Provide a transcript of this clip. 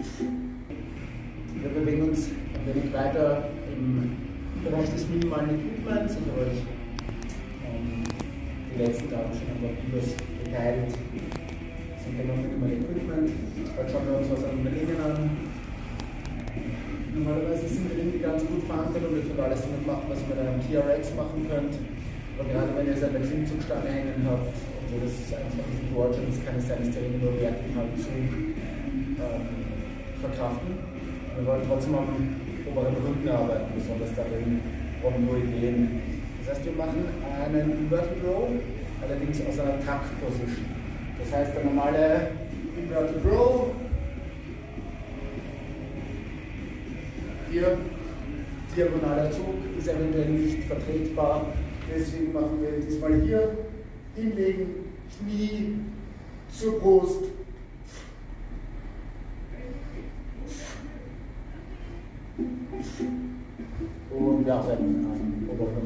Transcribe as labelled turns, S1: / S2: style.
S1: Wir bewegen uns ein wenig weiter im Bereich des minimalen Equipments und habe euch ähm, die letzten Tage schon ein paar Videos geteilt. Das sind wir noch mit Equipment. Heute schauen wir uns was an den Überlingen an. Normalerweise sind wir irgendwie ganz gut verankert und wir können alles damit machen, was ihr mit einem TRX machen könnt. Aber gerade wenn ihr es an der Klimmzugstange hängen habt, obwohl das einfach ein Georgian, das kann es sein, dass der Ringe nur vertikal zu ähm, verkraften. Wir wollen trotzdem am oberen Rücken arbeiten, besonders darin kommen nur Ideen. Das heißt, wir machen einen Inverted Row, allerdings aus einer Tuck-Position. Das heißt, der normale Inverted Row, hier diagonaler Zug ist eventuell nicht vertretbar, deswegen machen wir diesmal hier hinlegen, Knie zur Brust, und wir arbeiten an Oberflächen.